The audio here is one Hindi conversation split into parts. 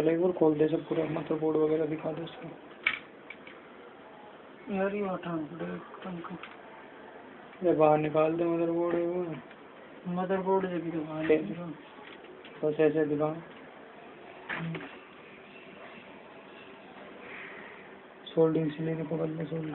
चल एक बार खोल दे सब पूरा मदरबोर्ड वगैरह दिखा दे उसको। यार ये हटाना पड़ेगा बाहर निकाल दे मदरबोर्ड वो मदरबोर्ड से भी दिखा ले। बस ऐसे दिखा सोल्डिंग से लेके पकड़ ले सोल्डिंग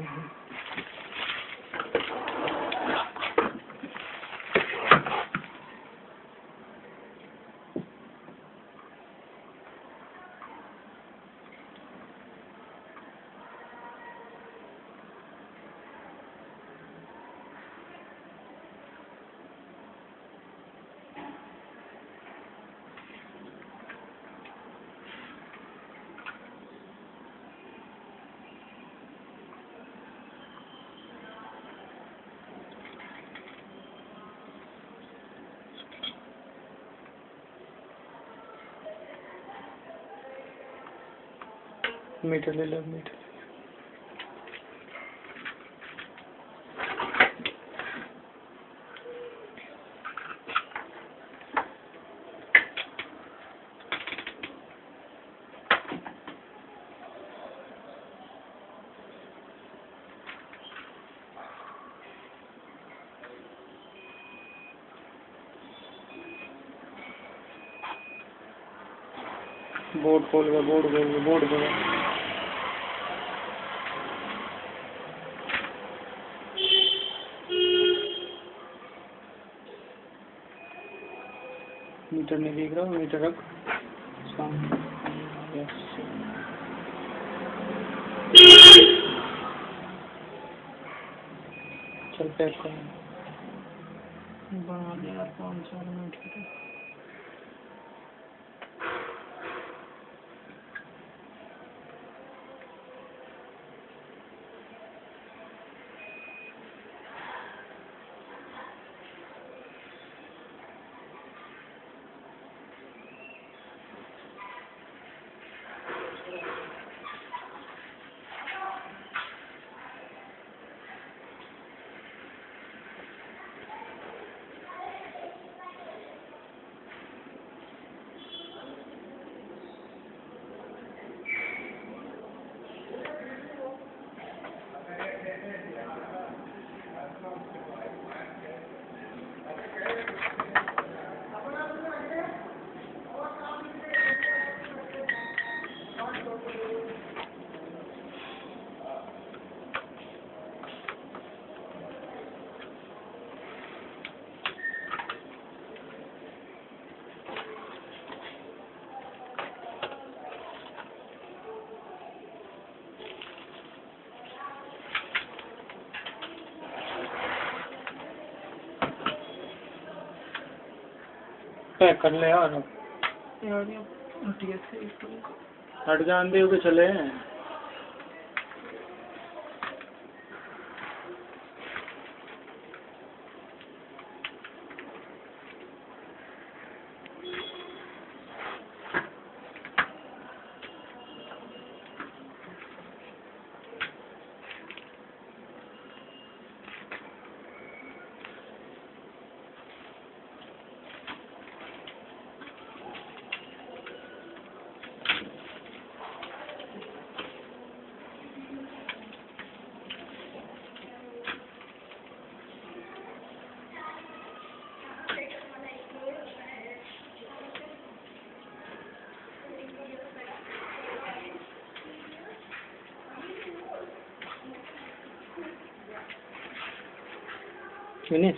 मीटर ले लो मीटर बोर्ड खोल गया बोर्ड खोल गया बोर्ड खोल मीटर नहीं दिख रहा मीटर रख। चल पैक कर। बना दिया पाँच चार मिनट के लिए पैक कर ले यार यार ये हटिया से एक टूक हट जान दे के Yun eh.